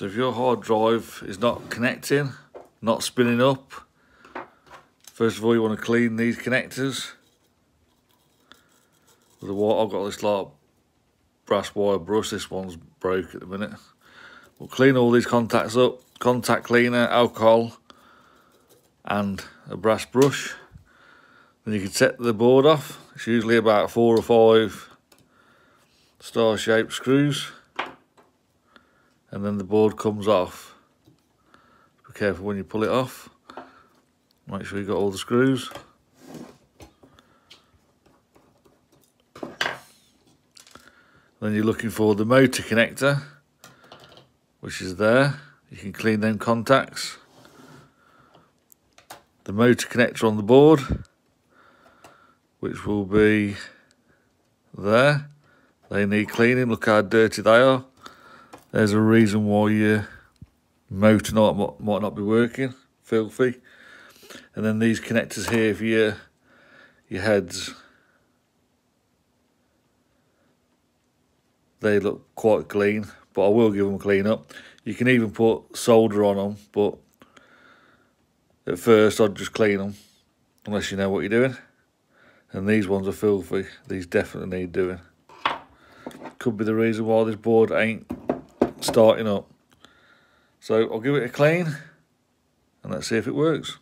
So if your hard drive is not connecting, not spinning up, first of all you want to clean these connectors. With the wire, I've got this like brass wire brush, this one's broke at the minute. We'll clean all these contacts up, contact cleaner, alcohol, and a brass brush. Then you can set the board off. It's usually about four or five star-shaped screws. And then the board comes off. Be careful when you pull it off. Make sure you got all the screws. Then you're looking for the motor connector, which is there. You can clean them contacts. The motor connector on the board, which will be there. They need cleaning. Look how dirty they are. There's a reason why your motor not, might not be working. Filthy. And then these connectors here for your, your heads. They look quite clean, but I will give them a clean up. You can even put solder on them, but at first I'd just clean them, unless you know what you're doing. And these ones are filthy. These definitely need doing. Could be the reason why this board ain't starting up. So I'll give it a clean and let's see if it works.